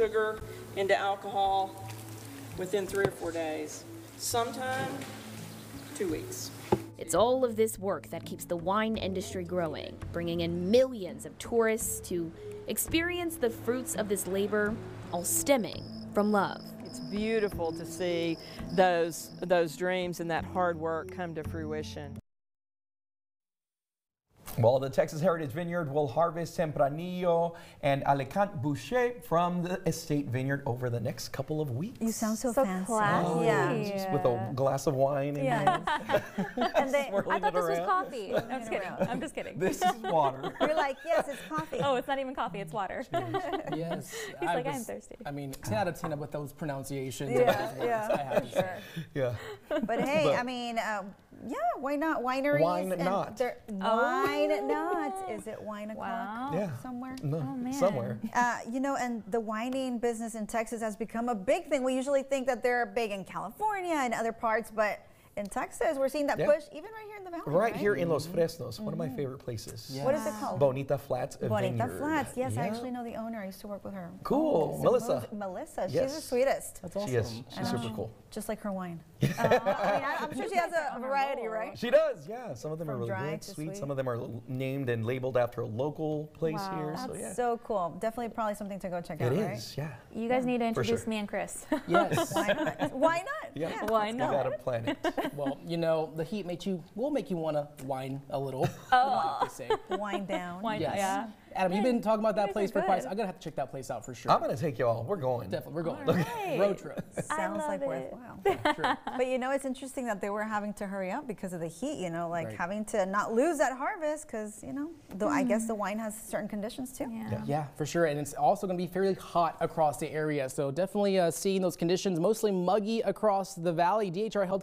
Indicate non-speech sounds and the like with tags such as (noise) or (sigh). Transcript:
sugar into alcohol within three or four days. Sometime, two weeks. It's all of this work that keeps the wine industry growing, bringing in millions of tourists to experience the fruits of this labor, all stemming from love. It's beautiful to see those, those dreams and that hard work come to fruition. Well, the Texas Heritage Vineyard will harvest Tempranillo and Alicante Bouschet from the estate vineyard over the next couple of weeks. You sound so, So fancy. classy. Oh, Yeah. Just with a glass of wine in Yeah. hand. (laughs) And they, (laughs) I thought it this was coffee. (laughs) I'm just kidding. I'm just kidding. This is water. You're like, yes, it's coffee. Oh, it's not even coffee. It's water. Yes. He's I like, "I'm thirsty." I mean, 10 out of 10 with those pronunciations. Yeah, of those words, yeah, I have to yeah. But hey, But- I mean, uh, yeah, why not wineries? Wine and not. they're- Wine not. Is it wine o'clock Wow. Yeah. somewhere? No, Oh, man. somewhere. Uh, you know, and the wining business in Texas has become a big thing. We usually think that they're big in California and other parts, but in Texas, we're seeing that Yeah. push even right here in the valley. Right here in Los Fresnos, one of my favorite places. Yeah. What is it called? Bonita Flats Bonita Vineyard. Flats. Yes, I actually know the owner. I used to work with her. Cool. Oh, Melissa. Melissa. She's the sweetest. That's awesome. She is. She's super cool. Just like her wine. (laughs) Uh, I mean, I, I'm sure she has a, a variety, right? She does, yeah. Some of them are really dry good, sweet. sweet. Some of them are l- named and labeled after a local place Wow. here. So That's yeah, so cool. Definitely probably something to go check it out, is. Yeah. You guys need to introduce me and Chris. Yes. Why not? Why not? Yeah. Why You not? gotta plan it. Well, you know, the heat makes you will make you want to whine a little. Oh. I have say. (laughs) Wind down. Why Yes. Yeah. Adam, you've been talking about that guys place for quite. I'm gonna have to check that place out for sure. I'm gonna take you all. We're going. Definitely, we're going. All right. Road trip. (laughs) Sounds like it. worthwhile. True. (laughs) But you know, it's interesting that they were having to hurry up because of the heat, you know, like Right. having to not lose that harvest because, you know, though I guess the wine has certain conditions too. Yeah. Yeah. Yeah, for sure. And it's also going to be fairly hot across the area. So definitely uh, seeing those conditions, mostly muggy across the valley. DHR held